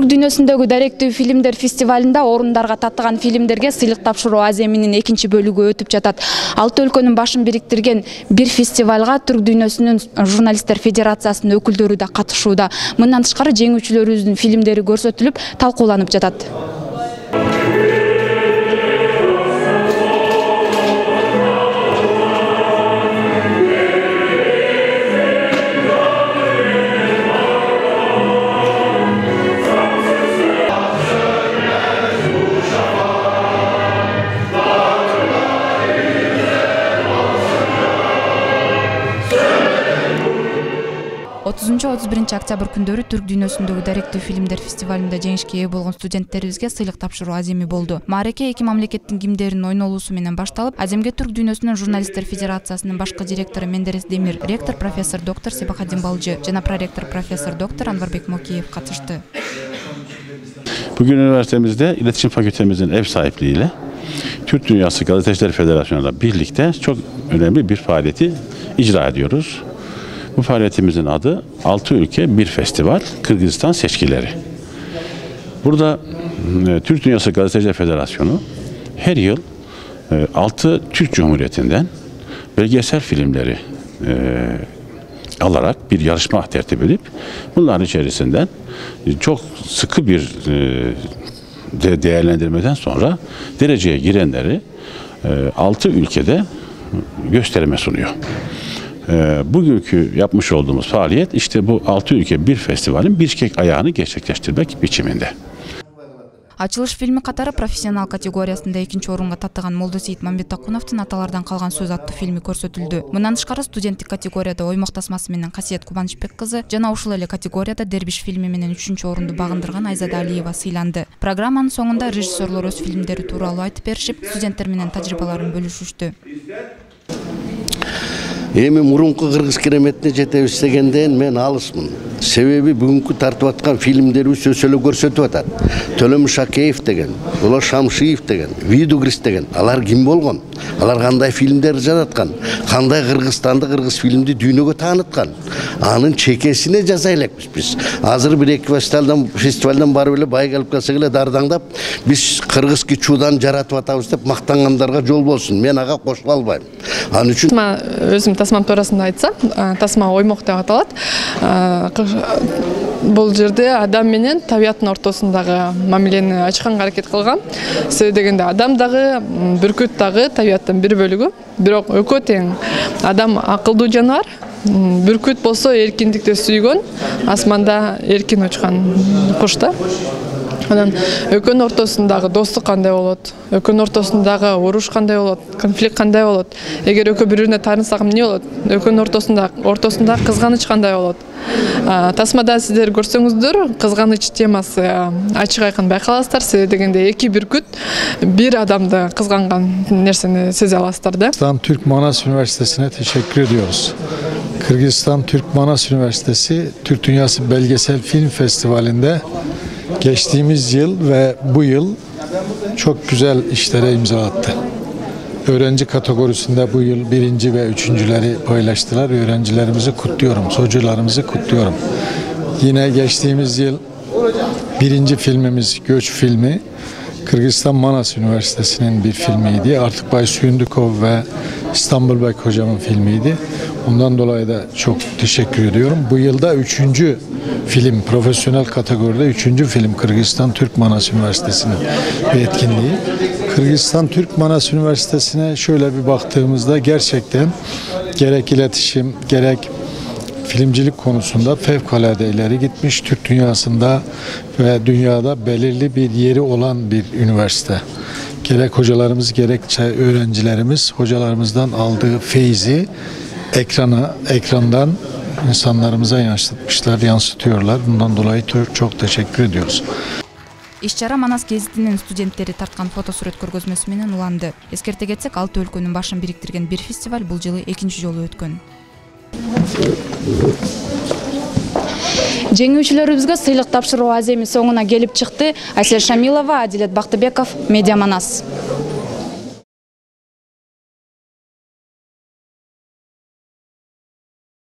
түрк дүйнөсүндөгү даректүү фильмдер фестивалында орундарга татыган фильмдерге сыйлык тапшыруу аземинин экинчи бөлүгү өтүп жатат. Алты өлкөнүн башын бириктирген бир фестивалга түрк дүйнөсүнүн журналисттер федерациясынын өкүлдөрү да катышууда. Мындан тышкары жеңүүчүлөрүбүздүн фильмдери көрсөтүлүп талкууланып жатат отузунчу отуз биринчи октябрь күндөрү түрк дүйнөсүндөгү даректүү фильмдер фестивалында жеңишке ээ болгон студенттерибизге сыйлык тапшыруу аземи болду маареке эки мамлекеттин гимдеринин ойнолуусу менен башталып аземге түрк дүйнөсүнүн журналисттер федерациясынын башкы директору мендерес демир ректор профессор доктор себахаддин балжы жана проректор профессор доктор анварбек мокеев катышты Bugün üniversitemizde iletişim fakültemizin ev sahipliğiyle Türk Dünyası Gazeteciler Federasyonu'yla birlikte çok önemli bir faaliyeti icra ediyoruz. Bu faaliyetimizin adı 6 ülke bir festival Kırgızistan seçkileri. Burada e, Türk Dünyası Gazeteciler Federasyonu her yıl 6 Türk Cumhuriyeti'nden belgesel filmleri e, alarak bir yarışma tertip edip bunların içerisinden çok sıkı bir e, de değerlendirmeden sonra dereceye girenleri 6 ülkede gösterime sunuyor E, Bugünkü yapmış olduğumuz faaliyet işte bu 6 ülke bir festivalin Bişkek ayağını gerçekleştirmek biçiminde. ачылыш фильми катары профессионал категориясында экинчи орунга татыган молдосейит мамбеттакуновдун аталардан калган сөз аттуу фильми көрсөтүлдү мындан тышкары студенттик категорияда оймок тасмасы менен касиет кубанычбек кызы жана ушул эле категорияда дербиш фильми менен үчүнчү орунду багындырган айзада алиева сыйланды программанын соңунда режиссерлор өз фильмдери тууралуу айтып беришип студенттер менен тажрыйбаларын бөлүшүштү эми мурунку кыргыз кереметине жетебиз дегенден мен алысмын. Себеби бүгүнкү тартып аткан фильмдерибиз эле көрсөтүп атат. Төлөмүш акеев деген улан шамшиев деген видугрис деген алар ким болгон? Алар кандай фильмдер жараткан? Кандай кыргызстанды кыргыз фильмди дүйнөгө тааныткан анын чекесине жаза элекпиз биз. Азыр бир эки фестивалдан барып эле бай келип калсак эле дардаңдап биз кыргызский чуудан жаратып атабыз деп мактангандарга жол болсун. Мен ага кошула албайм. Ал үчүн өзүм тасмам туурасында айтсам тасма оймок деп аталат. Бул жерде адам менен табияттын ортосундагы мамилени ачканга аракет кылган. Себеби дегенде адам дагы бүркүт дагы табияттын бир бөлүгү. Бирок экөө тең адам акылдуу жаныбар бүркүт болсо эркиндикти сүйгөн асманда эркин учкан куш да анан экөөнүн ортосундагы достук кандай болот? Экөөнүн ортосундагы уруш кандай болот? Конфликт кандай болот? Эгер экөө бири бирине таарынса эмне болот? Экөөнүн ортосунда ортосунда кызганыч кандай болот? Тасмада сиздер көрсөңүздөр кызганыч темасы ачык айкын байкаласыздар себеби дегенде. Эки бүркүт бир адамды кызганган нерсени сезе аласыздар да? Kırgızistan Türk Manas Üniversitesi'ne teşekkür ediyoruz. Kırgızistan Türk Manas Üniversitesi Türk Dünyası Belgesel Film Festivali'nde geçtiğimiz yıl ve bu yıl çok güzel işlere imza attı. Öğrenci kategorisinde bu yıl birinci ve üçüncüleri paylaştılar. Öğrencilerimizi kutluyorum, hocalarımızı kutluyorum. Yine geçtiğimiz yıl birinci filmimiz Göç filmi Kırgızistan Manas Üniversitesi'nin bir filmiydi. Artık Bay Suyundukov ve İstanbul Bey hocamın filmiydi. Ondan dolayı da çok teşekkür ediyorum. Bu yılda üçüncü film, profesyonel kategoride üçüncü film Kırgızistan Türk Manas Üniversitesi'nin bir etkinliği. Kırgızistan Türk Manas Üniversitesi'ne şöyle bir baktığımızda gerçekten gerek iletişim, gerek filmcilik konusunda fevkalade ileri gitmiş. Türk dünyasında ve dünyada belirli bir yeri olan bir üniversite. Gerek hocalarımız gerekçe öğrencilerimiz hocalarımızdan aldığı feyzi ekrana, ekrandan insanlarımıza yansıtmışlar, yansıtıyorlar. Bundan dolayı çok, çok teşekkür ediyoruz. иш чара манас гезитинин студенттери тарткан фото сүрөт көргөзмөсү менен уланды эскерте кетсек алты өлкөнүн башын бириктирген бир фестиваль бул жылы экинчи жолу өткөн жеңүүчүлөрүбүзгө сыйлык тапшыруу аземи соңуна келип чыкты айсель шамилова адилет бактыбеков медиа манас